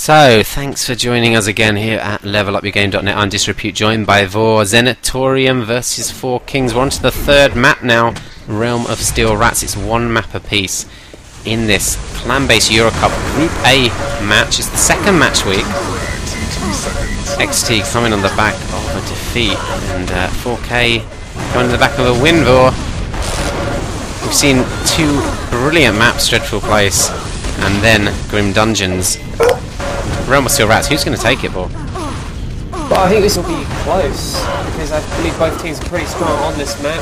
So, thanks for joining us again here at levelupyourgame.net. I'm Disrepute, joined by Vor Zenitorium versus Four Kings. We're on to the third map now, Realm of Steel Rats. It's one map apiece in this ClanBase Eurocup Group A match. It's the second match week. XT coming on the back of a defeat, and uh, 4K coming on the back of a win, Vor. We've seen two brilliant maps, Dreadful Place, and then Grim Dungeons. Realm of Steel Rats, who's going to take it, Vor? Well, I think this will be close because I believe both teams are pretty strong on this map.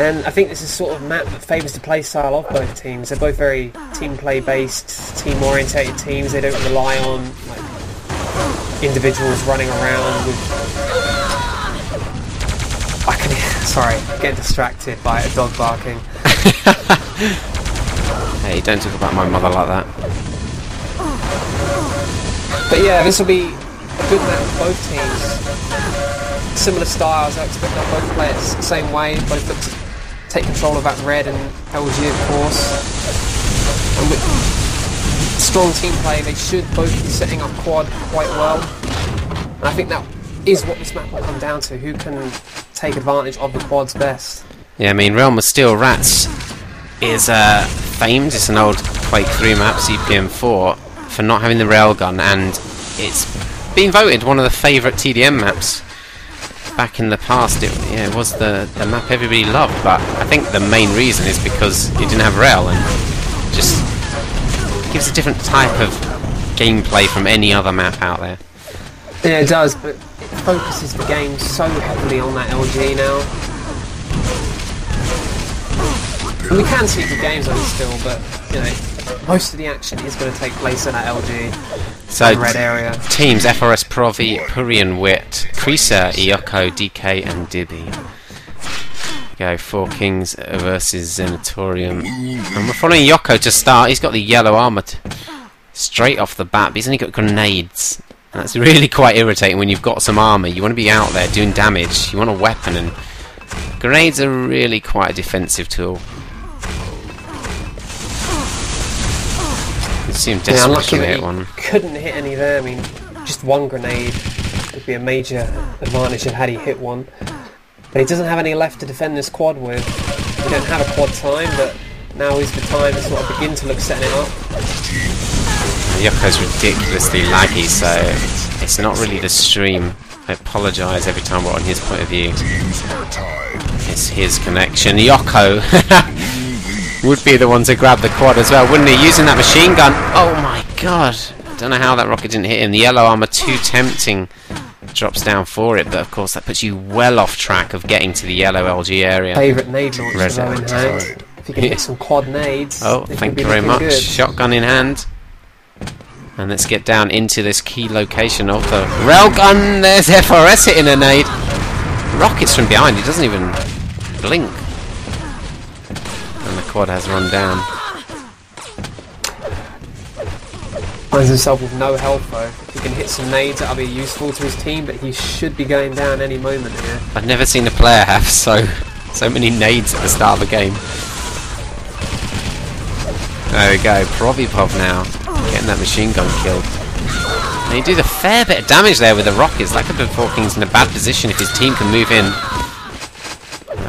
And I think this is sort of map that favours the play style of both teams. They're both very team play based, team orientated teams. They don't rely on like individuals running around with. I can sorry, get distracted by a dog barking. Hey, don't talk about my mother like that. But yeah, this will be a good match for both teams. Similar styles, I expect they'll both play it the same way, both look to take control of that red and LG of course. And with strong team play, they should both be setting up quad quite well. And I think that is what this map will come down to, who can take advantage of the quads best. Yeah, I mean, Realm of Steel Rats is uh, famed. It's an old Quake 3 map, CPM 4, for not having the railgun, and it's been voted one of the favourite TDM maps back in the past. It, yeah, it was the, the map everybody loved, but I think the main reason is because it didn't have rail and just gives a different type of gameplay from any other map out there. Yeah, it does, but it focuses the game so heavily on that LG now. And we can see good games on it still, but you know, most of the action is going to take place in that LG So red area. teams FRS Provi, Purian Wit, Creaser, Yoko, DK, and Dibby. Go Four Kings versus Zenitorium. And we're following Yoko to start. He's got the yellow armor straight off the bat, but he's only got grenades. That's really quite irritating when you've got some armor. You want to be out there doing damage. You want a weapon, and grenades are really quite a defensive tool. You seem Yeah, desperate to that hit one. couldn't hit any there. I mean, just one grenade would be a major advantage had he hit one. But he doesn't have any left to defend this quad with. We don't have a quad time, but now is the time to sort of begin to look setting it up. Yoko's ridiculously laggy, so it's not really the stream. I apologise every time we're on his point of view. It's his connection. Yoko would be the one to grab the quad as well, wouldn't he? Using that machine gun. Oh my god. Don't know how that rocket didn't hit him. The yellow armour too tempting. Drops down for it, but of course that puts you well off track of getting to the yellow LG area. Favourite nade launcher Red though in Dead. hand. If you can hit some quad nades, Oh, thank you very much. good. Shotgun in hand. And let's get down into this key location of the railgun. There's FRS hitting a nade. Rockets from behind. He doesn't even blink. Quad has run down. Finds himself with no health though. If he can hit some nades, that'll be useful to his team, but he should be going down any moment here. I've never seen a player have so so many nades at the start of a game. There we go. Provipov now. Getting that machine gun killed. And he did a fair bit of damage there with the rockets. That could put Kings in a bad position if his team can move in.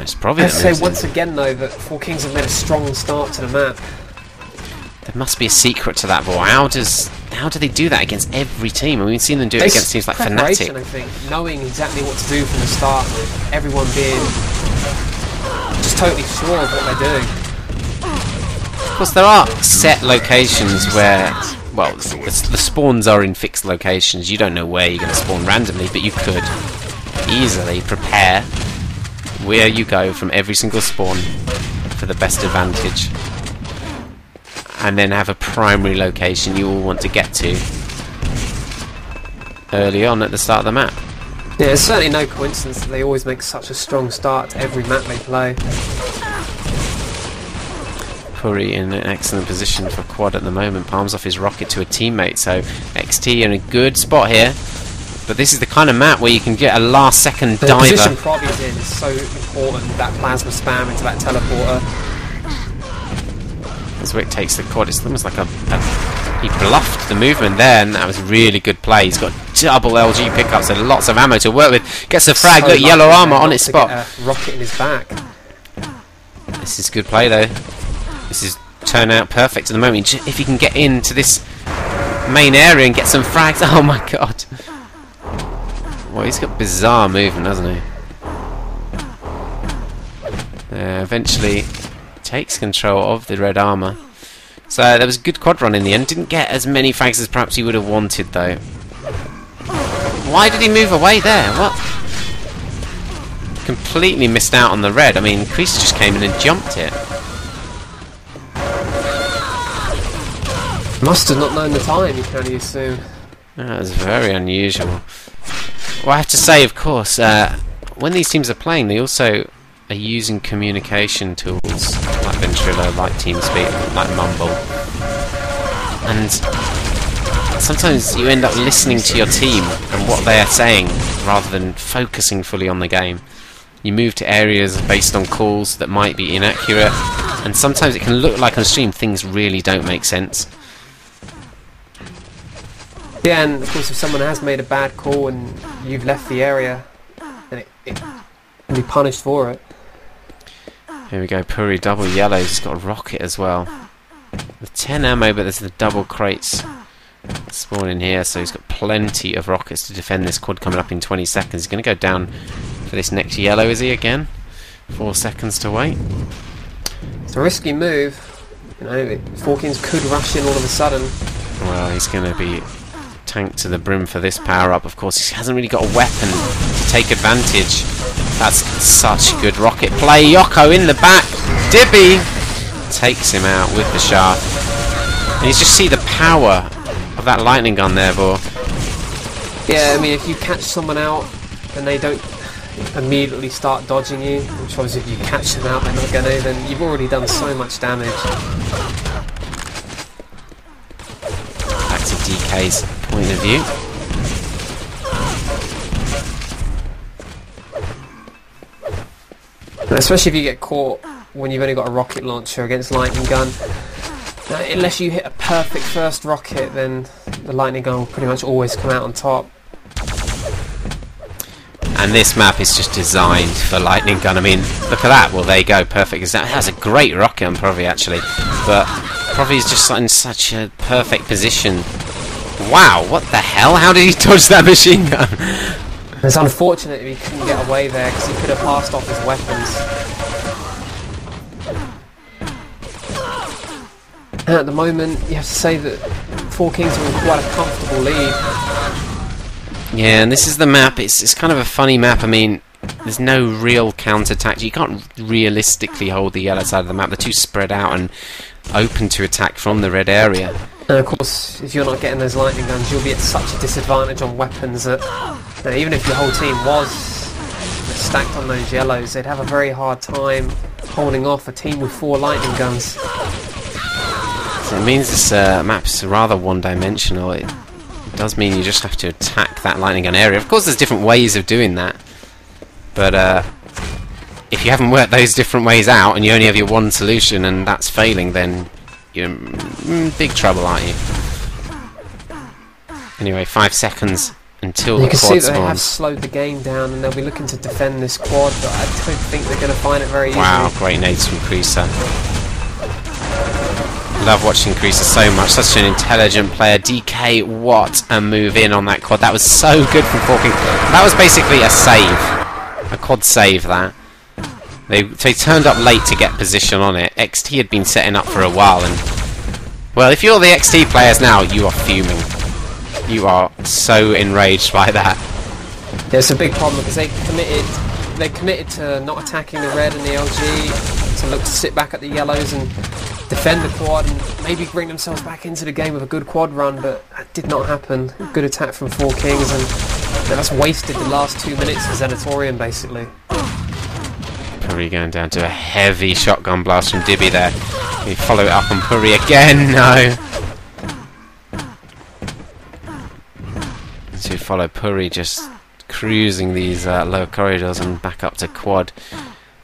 It's probably I'd say once again though that Four Kings have made a strong start to the map. There must be a secret to that, Vor. How does how do they do that against every team? I mean, we've seen them do it It's against teams like Fnatic. I think, knowing exactly what to do from the start, everyone being just totally sure of what they're doing. Of course, there are set locations where, well, the, the spawns are in fixed locations. You don't know where you're going to spawn randomly, but you could easily prepare where you go from every single spawn for the best advantage. And then have a primary location you all want to get to early on at the start of the map. Yeah, it's certainly no coincidence that they always make such a strong start to every map they play. Puri in an excellent position for quad at the moment. Palms off his rocket to a teammate, so XT in a good spot here. But this is the kind of map where you can get a last second The position diver. Provi's in is so important, that plasma spam into that teleporter. As Wick takes the quad, it's almost like a, a he bluffed the movement there, and that was really good play. He's got double LG pickups and lots of ammo to work with. Gets a frag, So look, yellow armor on its spot. rocket in his back. This is good play though. This is turn out perfect at the moment. If he can get into this main area and get some frags, oh my god. Well, he's got bizarre movement, hasn't he? Uh, eventually takes control of the red armor. So there was a good quad run in the end. Didn't get as many frags as perhaps he would have wanted though. Why did he move away there? What? Completely missed out on the red. I mean, Crease just came in and jumped it. Must have not known the time, you can only assume. That was very unusual. Well, I have to say, of course, uh, when these teams are playing, they also are using communication tools like Ventrilo, like TeamSpeak, like Mumble. And sometimes you end up listening to your team and what they are saying rather than focusing fully on the game. You move to areas based on calls that might be inaccurate, and sometimes it can look like on stream things really don't make sense. Yeah, and of course, if someone has made a bad call and you've left the area, then it, it can be punished for it. Here we go, Puri double yellow. He's got a rocket as well. With 10 ammo, but there's the double crates spawning here, so he's got plenty of rockets to defend this quad coming up in 20 seconds. He's going to go down for this next yellow, is he again? Four seconds to wait. It's a risky move. You know, Four Kings could rush in all of a sudden. Well, he's going to be tanked to the brim for this power up. Of course, he hasn't really got a weapon to take advantage. That's such good rocket play. Yoko in the back. Dibby takes him out with the shaft. And you just see the power of that lightning gun there, Vor. Yeah, I mean, if you catch someone out and they don't immediately start dodging you, which obviously if you catch them out they're not going to, then you've already done so much damage. Back to DK's point of view. Especially if you get caught when you've only got a rocket launcher against lightning gun. Now, unless you hit a perfect first rocket, then the lightning gun will pretty much always come out on top. And this map is just designed for lightning gun. I mean, look at that. Well, there you go. Perfect. That has a great rocket on Provi, actually. But Provi is just in such a perfect position. Wow, what the hell? How did he touch that machine gun? It's unfortunate he couldn't get away there because he could have passed off his weapons. And at the moment, you have to say that Four Kings are in quite a comfortable lead. Yeah, and this is the map. It's it's kind of a funny map. I mean, there's no real counter attack. You can't realistically hold the yellow side of the map. They're too spread out and open to attack from the red area. And of course, if you're not getting those lightning guns, you'll be at such a disadvantage on weapons that you know, even if your whole team was stacked on those yellows, they'd have a very hard time holding off a team with four lightning guns. So it means this uh, map's rather one-dimensional. It does mean you just have to attack that lightning gun area. Of course, there's different ways of doing that, but uh, if you haven't worked those different ways out and you only have your one solution and that's failing, then you're in big trouble, aren't you? Anyway, five seconds until You the can see that they have slowed the game down and they'll be looking to defend this quad, but I don't think they're going to find it very easily. Wow, great nades from Creaser. Love watching Creaser so much. Such an intelligent player. DK, what a move in on that quad. That was so good from Forking. That was basically a save. A quad save, that. They, they turned up late to get position on it. XT had been setting up for a while and... Well, if you're the XT players now, you are fuming. You are so enraged by that. There's a big problem because they committed they committed to not attacking the red and the LG, to look to sit back at the yellows and defend the quad and maybe bring themselves back into the game with a good quad run, but that did not happen. Good attack from Four Kings and that's wasted the last two minutes for Zenitorium basically. Puri going down to a heavy shotgun blast from Dibby there. We follow it up on Puri again. No. To follow Puri just cruising these uh, low corridors and back up to quad.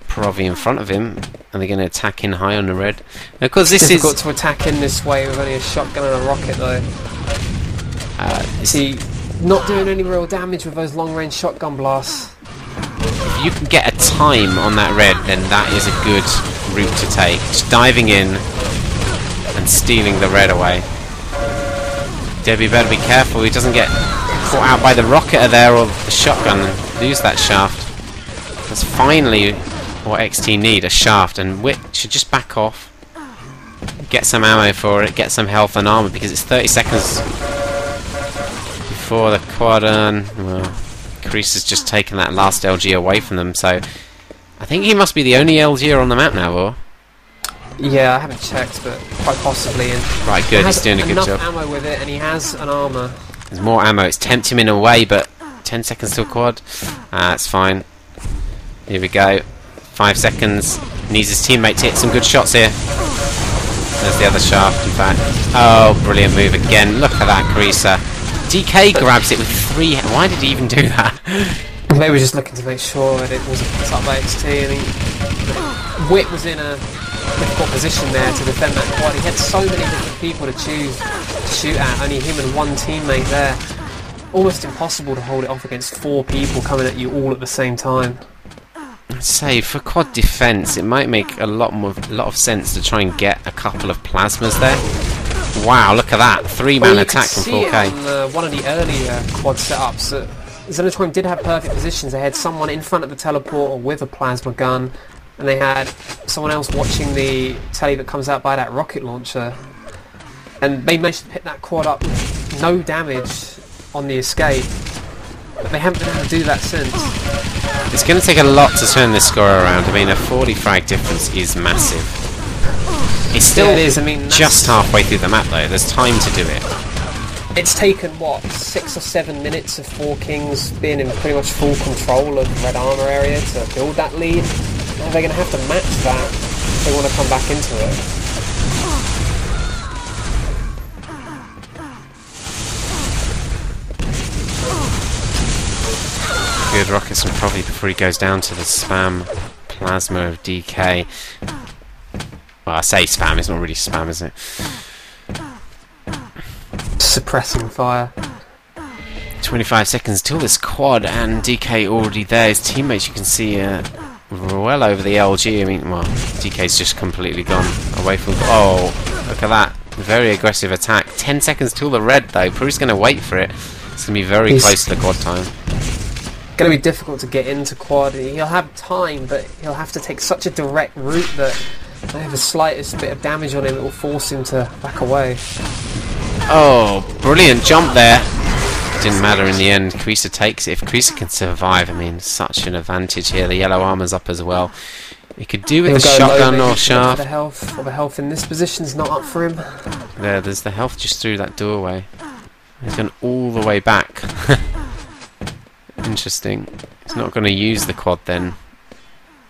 Provi in front of him. Are they're going to attack in high on the red? Because this Difficult is to attack in this way with only a shotgun and a rocket, though. uh, Is he not doing any real damage with those long-range shotgun blasts? If you can get a time on that red, then that is a good route to take. Just diving in and stealing the red away. Dibby better be careful he doesn't get caught out by the rocketer there or the shotgun and lose that shaft. That's finally what XT need, a shaft, and Wit should just back off. Get some ammo for it, get some health and armor because it's 30 seconds before the quadrant. Well, Crease has just taken that last LG away from them, so I think he must be the only LG on the map now, or Yeah, I haven't checked, but quite possibly. And right, good. He's doing a good job. ammo with it, and he has an armor. There's more ammo. It's tempting him in a way, but 10 seconds till quad. Ah, it's fine. Here we go. Five seconds. Needs his teammate to hit some good shots here. There's the other shaft, in fact. Oh, brilliant move again. Look at that creaser. DK grabs it with three. Why did he even do that? They were just looking to make sure that it wasn't picked up by XT. I mean, Wit was in a difficult position there to defend that quad. He had so many different people to choose to shoot at. Only him and one teammate there. Almost impossible to hold it off against four people coming at you all at the same time. I'd say for quad defense, it might make a lot more, a lot of sense to try and get a couple of plasmas there. Wow, look at that three-man Well, attack from see it 4K. on uh, one of the earlier quad setups. Uh, Xenotorium did have perfect positions. They had someone in front of the teleporter with a plasma gun, and they had someone else watching the telly that comes out by that rocket launcher. And they managed to pick that quad up with no damage on the escape. But they haven't been able to do that since. It's going to take a lot to turn this score around. I mean, a 40 frag difference is massive. It's still Yeah, it is. I mean, that's- just halfway through the map, though. There's time to do it. It's taken what six or seven minutes of Four Kings being in pretty much full control of Red Armor area to build that lead. Now they're going to have to match that if they want to come back into it. Good rockets and probably before he goes down to the spam plasma of DK. Well, I say spam, it's not really spam, is it? Suppressing fire. 25 seconds till this quad and DK already there. His teammates you can see uh, well over the LG. I mean, well, DK's just completely gone away from. Oh, look at that. Very aggressive attack. 10 seconds till the red though. Pru's going to wait for it. It's going to be very He's- close to the quad time. Going to be difficult to get into quad. He'll have time, but he'll have to take such a direct route that if they have the slightest bit of damage on him, it will force him to back away. Oh, brilliant jump there. Didn't matter in the end. Creaser takes it. If Creaser can survive, I mean, such an advantage here. The yellow armor's up as well. He could do with He'll a shotgun or shaft. The health, or the health in this position's not up for him. There, there's the health just through that doorway. He's gone all the way back. Interesting. He's not going to use the quad then.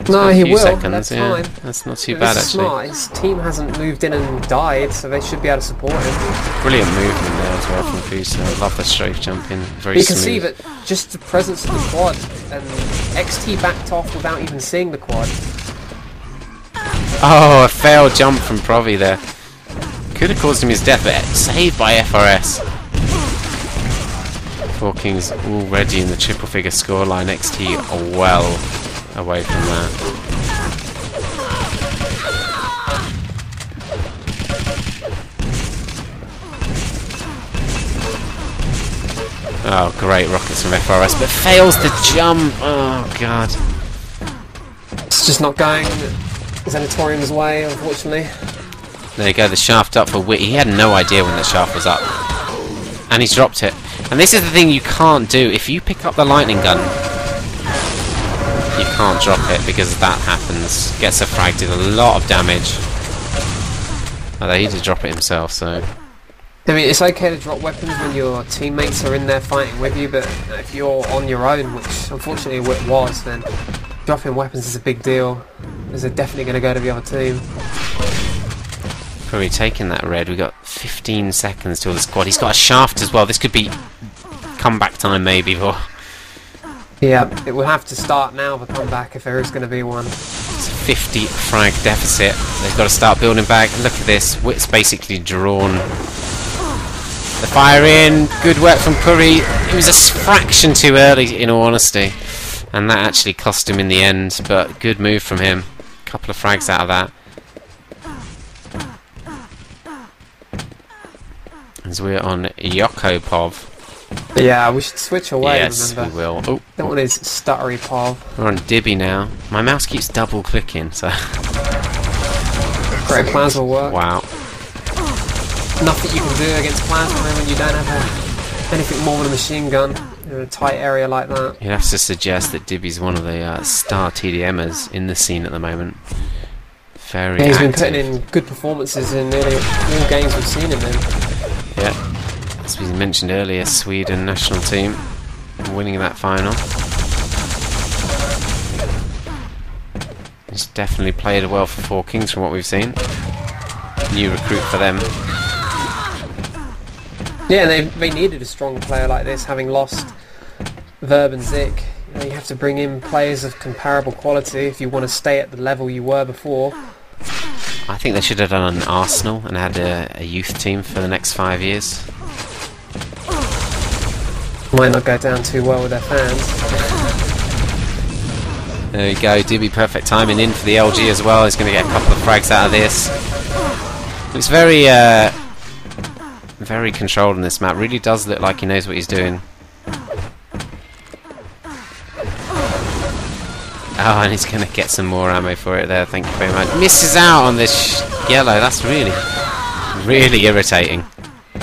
No, he will. seconds, That's yeah. fine. That's not too bad actually. Smart. His team hasn't moved in and died, so they should be able to support him. Brilliant movement there as well from. I love the strafe jump in. Very you can smooth. see that just the presence of the quad, and XT backed off without even seeing the quad. Oh, a failed jump from Provi there. Could have caused him his death, but saved by FRS. Four Kings already in the triple figure scoreline. XT well away from that. Oh, great rockets from FRS, but fails to jump. Oh, God. It's just not going Xenotorium's way, unfortunately. There you go, the shaft up for Wit. He had no idea when the shaft was up. And he's dropped it. And this is the thing you can't do. If you pick up the lightning gun, you can't drop it because that happens. Gets a frag, did a lot of damage. Oh, Although he did drop it himself, so... I mean, it's okay to drop weapons when your teammates are in there fighting with you, but if you're on your own, which unfortunately it was, then dropping weapons is a big deal. Because they're definitely going to go to the other team. Probably taking that red. We've got 15 seconds till the squad. He's got a shaft as well. This could be comeback time maybe for... Yeah, it will have to start now, the comeback, if there is going to be one. it's 50 frag deficit. They've got to start building back. Look at this. Wit's basically drawn. The fire in. Good work from Curry. It was a fraction too early, in all honesty. And that actually cost him in the end. But good move from him. A Couple of frags out of that. As we're on Yokopov. Yeah, we should switch away. yes, remember. we will. Oh, Don't want his stuttery Paul. we're on Dibby now. My mouse keeps double clicking, so Great plans will work. wow. Nothing you can do against plasma when you don't have a, anything more than a machine gun in a tight area like that. You'd have to suggest that Dibby's one of the uh, star TDMers in the scene at the moment. Very Yeah, he's been putting in good performances in nearly all games we've seen him in. Yeah. As we mentioned earlier, Sweden national team winning that final. He's definitely played well for Four Kings from what we've seen. New recruit for them. Yeah, they, they needed a strong player like this, having lost Verb and Zik. You, know, you have to bring in players of comparable quality if you want to stay at the level you were before. I think they should have done an Arsenal and had a, a youth team for the next five years. Might not go down too well with their fans. There you go, Dibby perfect timing in for the LG as well. He's going to get a couple of frags out of this. Looks very, uh, very controlled in this map. Really does look like he knows what he's doing. Oh, and he's going to get some more ammo for it there. Thank you very much. Misses out on this yellow. That's really, really irritating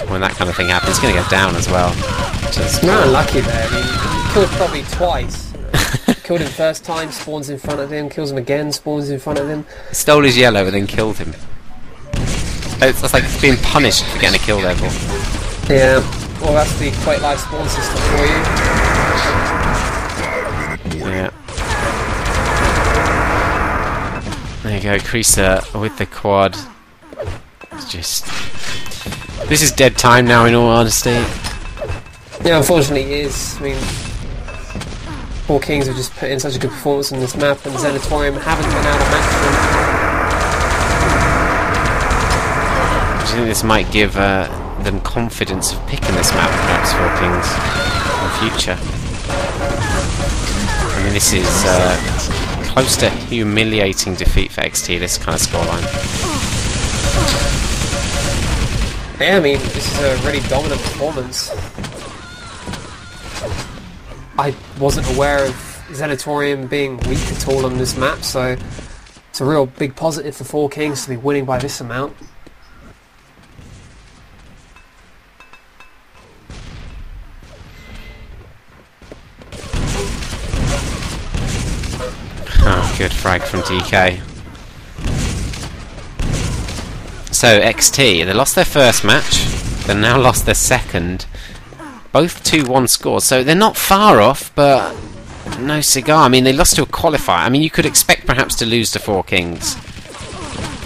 when that kind of thing happens. He's going to go down as well. Just No, unlucky there. I mean, he killed probably twice. killed him first time, spawns in front of him, kills him again, spawns in front of him. stole his yellow and then killed him. It's, it's like being punished for getting a kill level. Yeah, well, that's the Quake Live spawn system for you. Yeah. There you go, Creaser with the quad. It's just. This is dead time now, in all honesty. Yeah, unfortunately, it is. I mean, Four Kings have just put in such a good performance on this map, and Xenatorium haven't been able to match them. Do you think this might give uh, them confidence of picking this map, perhaps, for Kings in the future? I mean, this is uh, close to humiliating defeat for XT, this kind of scoreline. Yeah, I mean, this is a really dominant performance. I wasn't aware of Zenitorium being weak at all on this map, so it's a real big positive for Four Kings to be winning by this amount. Oh, good frag from DK. So XT, they lost their first match, they now lost their second. Both 2-1 scores, so they're not far off, but no cigar. I mean, they lost to a qualifier. I mean, you could expect perhaps to lose to Four Kings.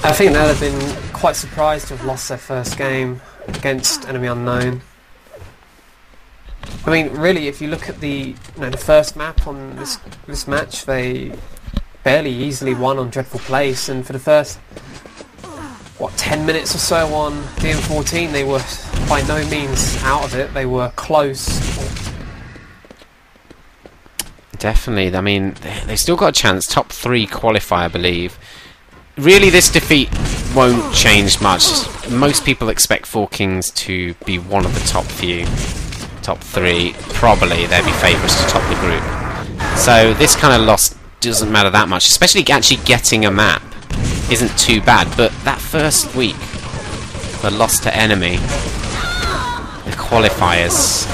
I think they'd have been quite surprised to have lost their first game against Enemy Unknown. I mean, really, if you look at the you know, the first map on this this match, they barely easily won on Dreadful Place, and for the first what ten minutes or so on DM14, they were by no means out of it. They were close. Definitely. I mean, they- still got a chance. Top three qualify, I believe. Really, this defeat won't change much. Most people expect Four Kings to be one of the top few. Top three. Probably they'll be favourites to top the group. So this kind of loss doesn't matter that much. Especially actually getting a map isn't too bad. But that first week, the loss to enemy, the qualifiers,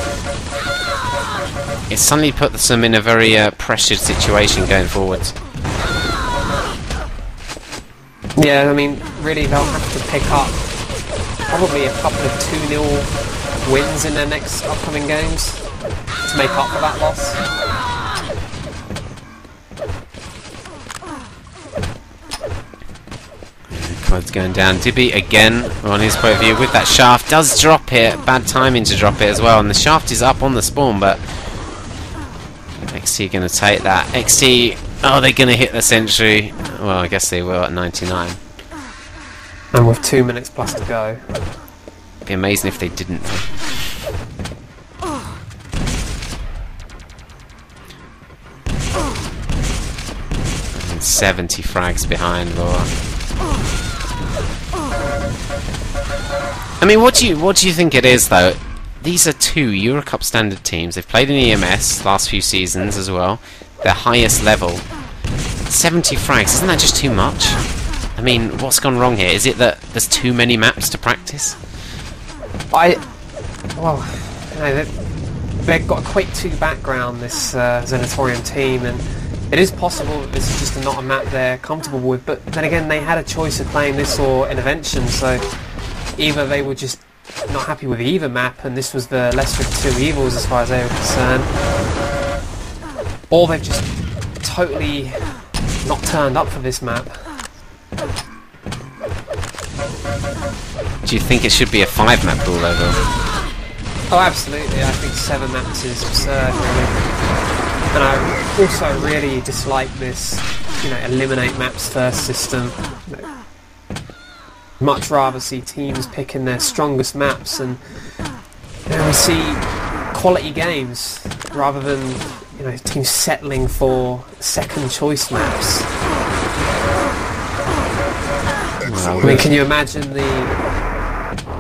it suddenly puts them in a very uh, pressured situation going forwards. Yeah, I mean, really, they'll have to pick up probably a couple of 2 0 wins in their next upcoming games to make up for that loss. Quad's going down. Dibby again on his point of view with that shaft. Does drop it. Bad timing to drop it as well. And the shaft is up on the spawn, but XT going to take that. XT Oh, they're gonna hit the century. Well, I guess they will at 99. And with two minutes plus to go. Be amazing if they didn't. And 70 frags behind Laura. I mean, what do you what do you think it is though? These are two Eurocup standard teams. They've played in EMS last few seasons as well. Their highest level. 70 frags, isn't that just too much? I mean, what's gone wrong here? Is it that there's too many maps to practice? I, well, you know, they- they've got a Quake 2 background, this uh, team, and it is possible that this is just not a map they're comfortable with, but then again, they had a choice of playing this or Intervention, so either they were just not happy with either map, and this was the lesser of two evils as far as they were concerned, or they've just totally not turned up for this map. Do you think it should be a five map rule though? Oh, absolutely. I think seven maps is absurd, really. And I also really dislike this, you know, eliminate maps first system. You know, much rather see teams picking their strongest maps and you know, we see quality games rather than you know teams settling for second choice maps. Well, I mean, can you imagine the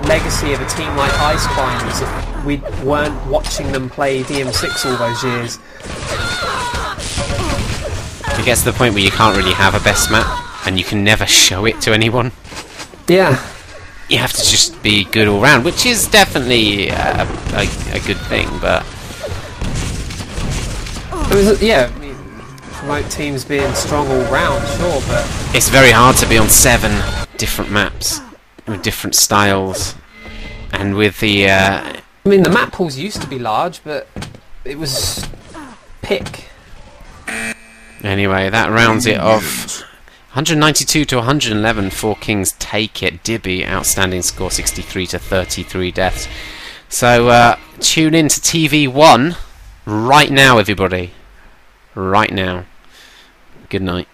legacy of a team like Ice Binders if we weren't watching them play DM6 all those years? it gets to the point where you can't really have a best map, and you can never show it to anyone. Yeah, You have to just be good all round, which is definitely uh, a, a good thing. But it was, yeah. I mean, promote teams being strong all round, sure, but it's very hard to be on seven different maps with different styles, and with the uh, I mean the map pools used to be large, but it was pick. Anyway, that rounds it off. 192 to 111, Four Kings take it. Dibby, outstanding score, 63 to 33 deaths. So uh, tune in to TV1 right now, everybody. Right now. Good night.